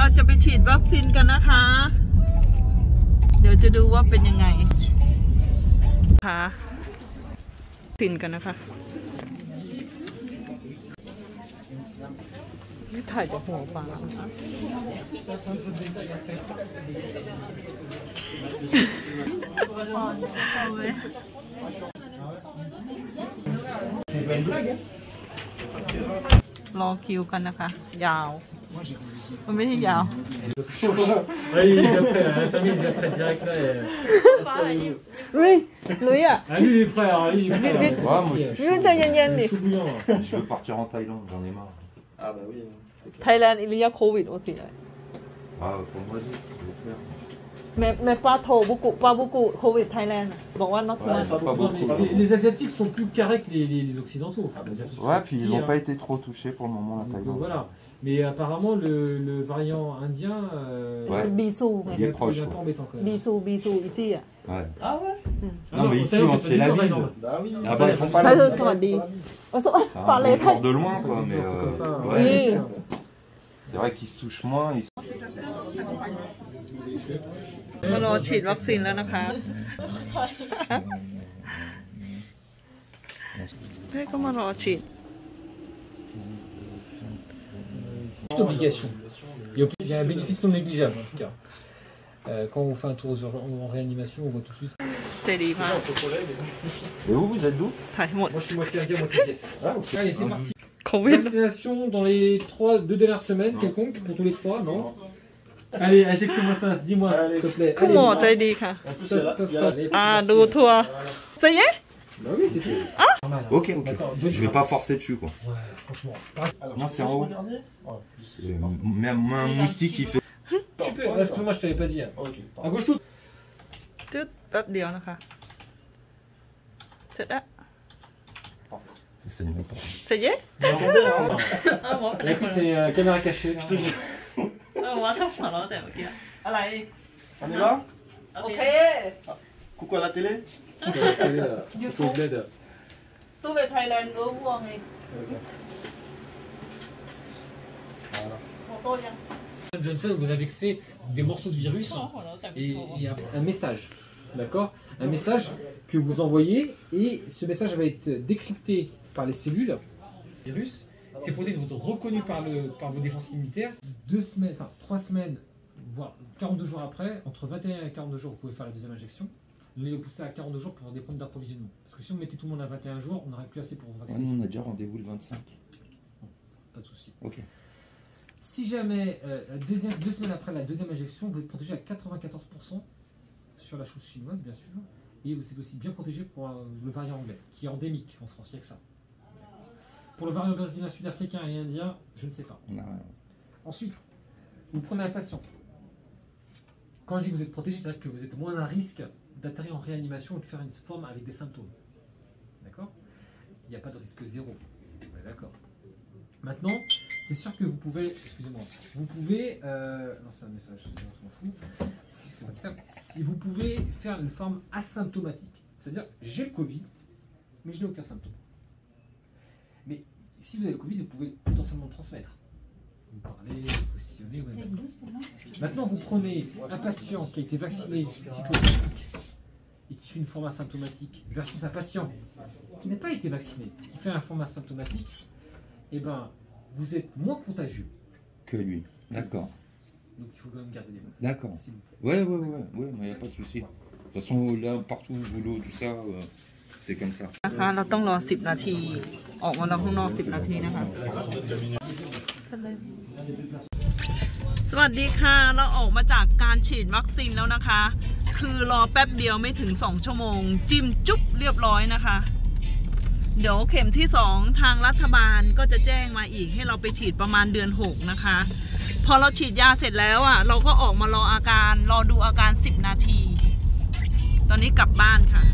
เราจะไปฉีดวัคซีนกันนะคะ เดี๋ยวจะดูว่าเป็นยังไงค่ะวัคซีนกันนะคะนี่ถ่ายจากหัวปลารอคิวกันนะคะ ยาว On met les gars. Oui, il est la famille est direct là. Et... Oui, Loïa. Ah, lui, il est prêt, lui, il est hein, je, suis, je, hein. je veux partir en Thaïlande, j'en ai marre. Ah, bah oui. Thaïlande, il y a Covid aussi. Ah, pour moi, je vais faire mais, mais pas trop, beaucoup, pas beaucoup. Covid Thailand. Bon, one not ouais, pas pas beaucoup, les, Asiatiques sont plus carrés que les, les, les Occidentaux. Ah, bah, ouais, puis ils n'ont euh, pas été trop touchés pour le moment, la Thaïlande. Donc, voilà. Mais apparemment, le, le variant indien. Euh, ouais. Bisou. Il est proche. Bisou, bisou, ici. Ouais. Ah ouais ah Non, mais ici, on fait la bise. Bah oui. Ah bah, ils font pas la bise. Ça, ça, parler. de loin, quoi. Mais. Euh, C'est vrai qu'ils se touchent moins. Ils... มารอฉีดวัคซีนแล้วนะคะเฮ้ยก็มารอฉีด Toute obligation. Et au pire, il y a un bénéfice non négligeable en tout cas. Euh, quand on fait un tour aux ur- en réanimation, on voit tout de suite. ใจดีมาก Et vous, vous êtes d'où ถ่ายให้หมด Moi je suis moitié indien, moitié viet. Ah, ok. Allez, c'est parti. โควิด Vaccination dans les trois, deux dernières semaines, quelconque, pour tous les trois, non Allez, injecte-moi ça, dis-moi, s'il te plaît. คุณหมอใจดีค่ะ En plus, Ça, il y a ça, la- il y a ça, la- allez. อ่าดูทัวร์เซเย่ Bah oui, c'est tout. Normal, hein. Ok, ok. D'accord, Je vais pas forcer dessus, quoi. Ouais, franchement. Alors, Non, c'est en haut. Regardez. Oh, C'est Même un moustique qui fait. Tu peux, là, excuse-moi, je t'avais pas dit. hein. Ok. À gauche tout. จุดแป๊บเดียวนะคะ เสร็จแล้ว Ça saigne même pas. เซเย่ Attendez, hein. เออหมอ La cuisse, c'est euh, caméra cachée. là. Coucou à? La télé Johnson, vous indexez des morceaux de virus et un message, d'accord? Un message que vous envoyez et ce message va être décrypté par les cellules. Virus. Ces protéines vont être reconnues par, le, par vos défenses immunitaires. Deux semaines, enfin trois semaines, voire 42 jours après, entre 21 et 42 jours, vous pouvez faire la deuxième injection. Nous le pousser à 42 jours pour des problèmes d'approvisionnement. Parce que si on mettait tout le monde à 21 jours, on n'aurait plus assez pour vous vacciner. nous, on a déjà rendez-vous le 25. Pas de souci. Ok. Si jamais, euh, deuxième, deux semaines après la deuxième injection, vous êtes protégé à 94% sur la chose chinoise, bien sûr, et vous êtes aussi bien protégé pour euh, le variant anglais, qui est endémique en France, il n'y a que ça. Pour le variant brésilien, sud-africain et indien, je ne sais pas. On. Ensuite, vous prenez un patient. Quand je dis que vous êtes protégé, c'est-à-dire que vous êtes moins à risque d'atterrir en réanimation ou de faire une forme avec des symptômes. D'accord? Il n'y a pas de risque zéro. On D'accord. Maintenant, c'est sûr que vous pouvez, excusez-moi, vous pouvez, euh, non c'est un message, m'en fous. Si, si vous pouvez faire une forme asymptomatique, c'est-à-dire j'ai le Covid, mais je n'ai aucun symptôme. Mais si vous avez le Covid, vous pouvez potentiellement le transmettre. Vous parlez, vous positionnez, vous êtes Maintenant, vous prenez un patient qui a été vacciné et qui fait une forme asymptomatique versus un patient qui n'a pas été vacciné, qui fait un forme asymptomatique, et ben vous êtes moins contagieux. Que lui. D'accord. Donc il faut quand même garder les masques. D'accord. Ouais, ouais, ouais, ouais, il n'y a pas de souci. De toute façon, là, partout, boulot, tout ça, euh, c'est comme ça. นะคะเราต้องรอ 10 นาที ออกมารอข้างนอก 10 นาทีนะคะ สวัสดีค่ะ เราออกมาจากการฉีดวัคซีนแล้วนะคะ คือรอแป๊บเดียวไม่ถึง 2 ชั่วโมง จิ้มจุ๊บเรียบร้อยนะคะ เดี๋ยวเข็มที่ 2 ทางรัฐบาลก็จะแจ้งมาอีกให้เราไปฉีดประมาณเดือน 6 นะคะ พอเราฉีดยาเสร็จแล้วอะ เราก็ออกมารออาการ รอดูอาการ 10 นาที ตอนนี้กลับบ้านค่ะ